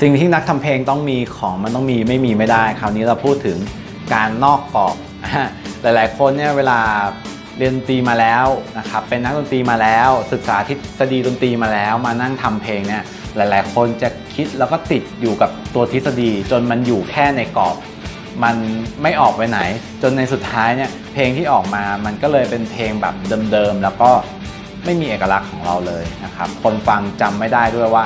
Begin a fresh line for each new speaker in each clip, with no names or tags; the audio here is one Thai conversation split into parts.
สิ่งที่นักทำเพลงต้องมีของมันต้องมีไม่มีไม่ได้ คราวนี้เราพูดถึงการนอกกรอบหลาย ๆ คนเนี่ยเวลาเรียนดนตรีมาแล้วนะครับเป็นนักดนตรีมาแล้ว ศึกษาทฤษฎีดนตรีมาแล้ว มานั่งทำเพลงเนี่ยหลาย ๆ คนจะคิดแล้วก็ติดอยู่กับตัวทฤษฎี จนมันอยู่แค่ในกรอบ มันไม่ออกไปไหน จนในสุดท้ายเนี่ยเพลงที่ออกมามันก็เลยเป็นเพลงแบบเดิม ๆ แล้วก็ไม่มีเอกลักษณ์ของเราเลยนะครับคนฟังจำไม่ได้ด้วยว่า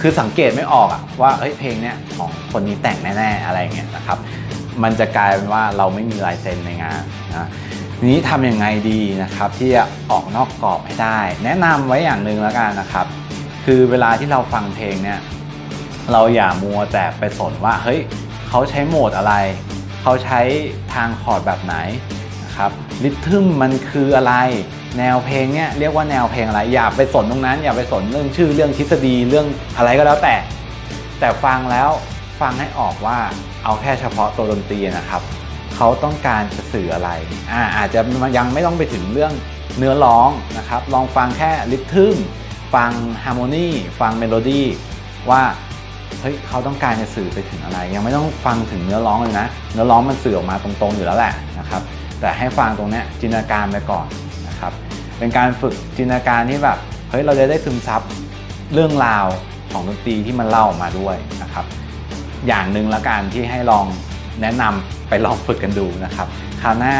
คือสังเกตไม่ออกอะว่าเฮ้ยเพลงเนี้ยของคนนี้แต่งแน่ๆอะไรอย่างเงี้ยนะครับ มันจะกลายเป็นว่าเราไม่มีลายเซ็นในงานนะนี้ทำยังไงดีนะครับ ที่จะออกนอกกรอบให้ได้ แนะนำไว้อย่างหนึ่งแล้วกันนะครับ คือเวลาที่เราฟังเพลงเนี่ยเราอย่ามัวแต่ไปสนว่าเฮ้ยเขาใช้โหมดอะไร เขาใช้ทางคอร์ดแบบไหนนะครับริทึมมันคืออะไร แนวเพลงเนี่ยเรียกว่าแนวเพลงอะไร อย่าไปสนตรงนั้น อย่าไปสนเรื่องชื่อเรื่องทฤษฎีเรื่องอะไรก็แล้วแต่ แต่ฟังแล้วฟังให้ออกว่าเอาแค่เฉพาะตัวดนตรีนะครับเขาต้องการจะสื่ออะไรอ่าอาจจะยังไม่ต้องไปถึงเรื่องเนื้อร้องนะครับ ลองฟังแค่ rhythm ฟัง harmony ฟังเมโลดี้ว่าเฮ้ยเขาต้องการจะสื่อไปถึงอะไร ยังไม่ต้องฟังถึงเนื้อร้องเลยนะ เนื้อร้องมันสื่อออกมาตรงๆอยู่แล้วแหละนะครับ แต่ให้ฟังตรงนี้จินตนาการไปก่อน เป็นการฝึกจินตนาการที่แบบเฮ้ยเราจะได้ซึมซับเรื่องราวของดนตรีที่มันเล่าออกมาด้วยนะครับ อย่างหนึ่งละกันที่ให้ลองแนะนำไปลองฝึกกันดูนะครับคราวหน้า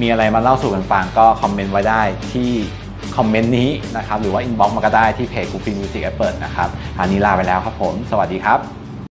มีอะไรมาเล่าสู่กันฟังก็คอมเมนต์ไว้ได้ที่คอมเมนต์นี้นะครับหรือว่า inbox มาก็ได้ที่เพจ Kru Film Music Expert นะครับอันนี้ลาไปแล้วครับผม สวัสดีครับ